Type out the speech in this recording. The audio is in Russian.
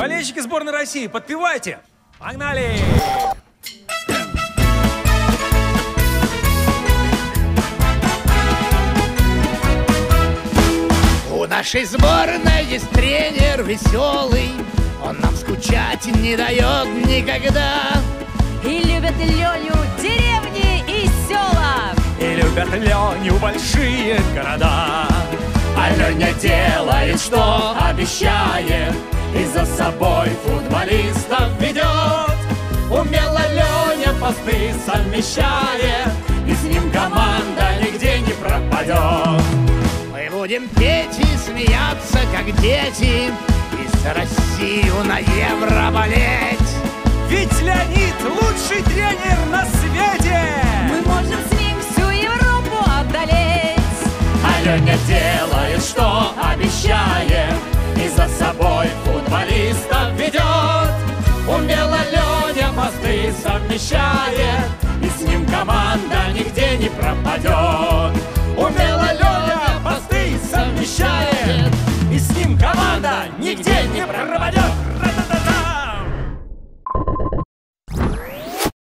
болельщики сборной России, подпевайте! Погнали! У нашей сборной есть тренер веселый Он нам скучать не дает никогда И любят Леню деревни и села И любят Леню большие города. А Леня делает, что обещает И за собой футболистов ведет. Умело Леня посты совмещает И с ним команда нигде не пропадет. Мы будем петь и смеяться, как дети И за Россию на Евро болеть. Ведь Леонид лучший тренер на свете! Мы можем с ним всю Европу одолеть. А Леня делает, что обещает посты совмещает